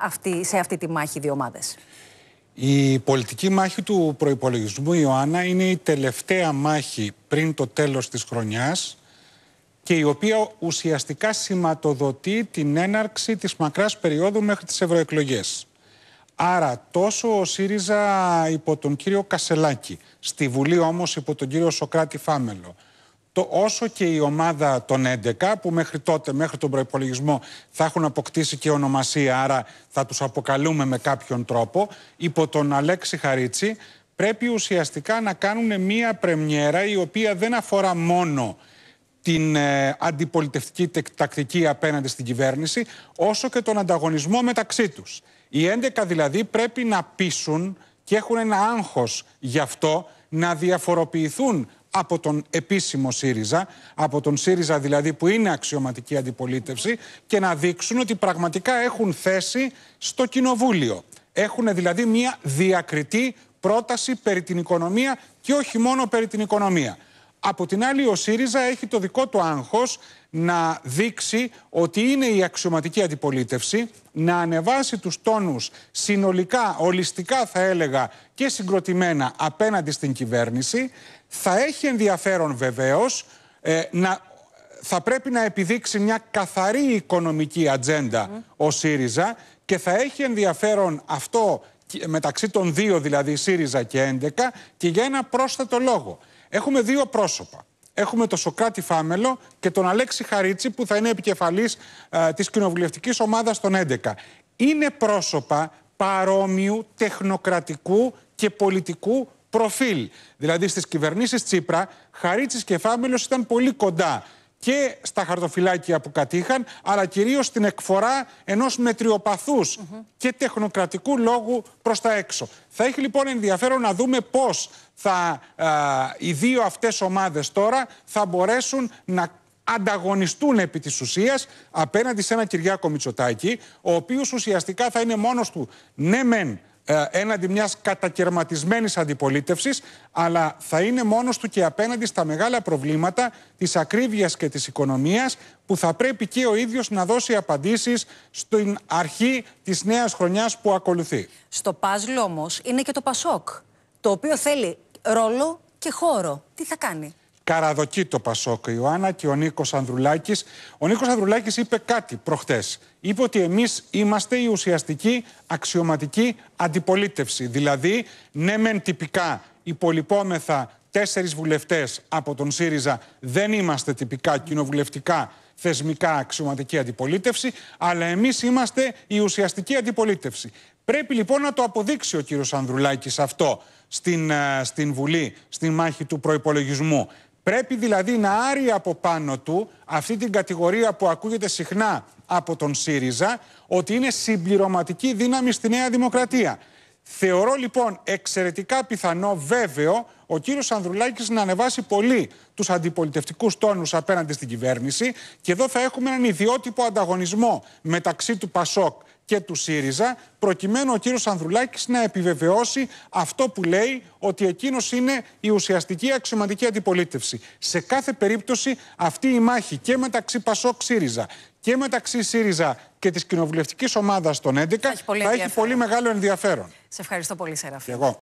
αυτή, σε αυτή τη μάχη δύο ομάδες. Η πολιτική μάχη του προϋπολογισμού Ιωάννα είναι η τελευταία μάχη πριν το τέλος της χρονιάς και η οποία ουσιαστικά σηματοδοτεί την έναρξη της μακράς περίοδου μέχρι τις ευρωεκλογές. Άρα τόσο ο ΣΥΡΙΖΑ υπό τον κύριο Κασελάκη, στη Βουλή όμως υπό τον κύριο Σοκράτη Φάμελο, το, όσο και η ομάδα των 11 που μέχρι τότε, μέχρι τον προϋπολογισμό θα έχουν αποκτήσει και ονομασία άρα θα τους αποκαλούμε με κάποιον τρόπο υπό τον Αλέξη Χαρίτσι πρέπει ουσιαστικά να κάνουν μία πρεμιέρα η οποία δεν αφορά μόνο την ε, αντιπολιτευτική τακτική απέναντι στην κυβέρνηση όσο και τον ανταγωνισμό μεταξύ τους. Οι 11 δηλαδή πρέπει να πείσουν και έχουν ένα άγχος γι' αυτό να διαφοροποιηθούν από τον επίσημο ΣΥΡΙΖΑ, από τον ΣΥΡΙΖΑ δηλαδή που είναι αξιωματική αντιπολίτευση και να δείξουν ότι πραγματικά έχουν θέση στο Κοινοβούλιο. Έχουν δηλαδή μια διακριτή πρόταση περί την οικονομία και όχι μόνο περί την οικονομία. Από την άλλη ο ΣΥΡΙΖΑ έχει το δικό του άγχος να δείξει ότι είναι η αξιωματική αντιπολίτευση, να ανεβάσει τους τόνους συνολικά, ολιστικά θα έλεγα και συγκροτημένα απέναντι στην κυβέρνηση. Θα έχει ενδιαφέρον βεβαίως ε, να, θα πρέπει να επιδείξει μια καθαρή οικονομική ατζέντα ο ΣΥΡΙΖΑ και θα έχει ενδιαφέρον αυτό μεταξύ των δύο δηλαδή ΣΥΡΙΖΑ και 11 και για ένα πρόσθετο λόγο. Έχουμε δύο πρόσωπα. Έχουμε τον Σοκράτη Φάμελο και τον Αλέξη Χαρίτσι που θα είναι επικεφαλής ε, της κοινοβουλευτικής ομάδας των 11. Είναι πρόσωπα παρόμοιου τεχνοκρατικού και πολιτικού προφίλ. Δηλαδή στις κυβερνήσεις Τσίπρα, Χαρίτσης και Φάμελος ήταν πολύ κοντά και στα χαρτοφυλάκια που κατήχαν, αλλά κυρίως στην εκφορά ενός μετριοπαθούς και τεχνοκρατικού λόγου προς τα έξω. Θα έχει λοιπόν ενδιαφέρον να δούμε πώς θα, οι δύο αυτές ομάδες τώρα θα μπορέσουν να ανταγωνιστούν επί της ουσίας απέναντι σε ένα Κυριάκο Μητσοτάκη, ο οποίος ουσιαστικά θα είναι μόνος του ναι μεν ε, έναντι μιας κατακαιρματισμένης αντιπολίτευσης, αλλά θα είναι μόνος του και απέναντι στα μεγάλα προβλήματα της ακρίβειας και της οικονομίας, που θα πρέπει και ο ίδιος να δώσει απαντήσεις στην αρχή της νέας χρονιάς που ακολουθεί. Στο παζλ όμως είναι και το Πασόκ, το οποίο θέλει ρόλο και χώρο. Τι θα κάνει; Καραδοκεί το Πασόκ Ιωάννα και ο Νίκος Ανδρουλάκης. Ο Νίκος Ανδρουλάκης είπε κάτι προχτές. Είπε ότι εμείς είμαστε η ουσιαστική αξιωματική αντιπολίτευση. Δηλαδή, ναι, μεν τυπικά υπολοιπόμεθα τέσσερις βουλευτές από τον ΣΥΡΙΖΑ, δεν είμαστε τυπικά κοινοβουλευτικά θεσμικά αξιωματική αντιπολίτευση, αλλά εμείς είμαστε η ουσιαστική αντιπολίτευση. Πρέπει λοιπόν να το αποδείξει ο κύριος Ανδρουλάκης αυτό στην, ε, στην Βουλή, στην μάχη του προϋπολογισμού. Πρέπει δηλαδή να άρει από πάνω του αυτή την κατηγορία που ακούγεται συχνά από τον ΣΥΡΙΖΑ ότι είναι συμπληρωματική δύναμη στη Νέα Δημοκρατία. Θεωρώ λοιπόν εξαιρετικά πιθανό βέβαιο ο κύριος Ανδρουλάκης να ανεβάσει πολύ τους αντιπολιτευτικούς τόνους απέναντι στην κυβέρνηση και εδώ θα έχουμε έναν ιδιότυπο ανταγωνισμό μεταξύ του ΠΑΣΟΚ και του ΣΥΡΙΖΑ, προκειμένου ο κύριος Ανδρουλάκης να επιβεβαιώσει αυτό που λέει ότι εκείνος είναι η ουσιαστική αξιωματική αντιπολίτευση. Σε κάθε περίπτωση αυτή η μάχη και μεταξύ Πασόκ ΣΥΡΙΖΑ και μεταξύ ΣΥΡΙΖΑ και της κοινοβουλευτικής ομάδας των 11 θα έχει πολύ, θα έχει πολύ μεγάλο ενδιαφέρον. Σε ευχαριστώ πολύ Σεραφή.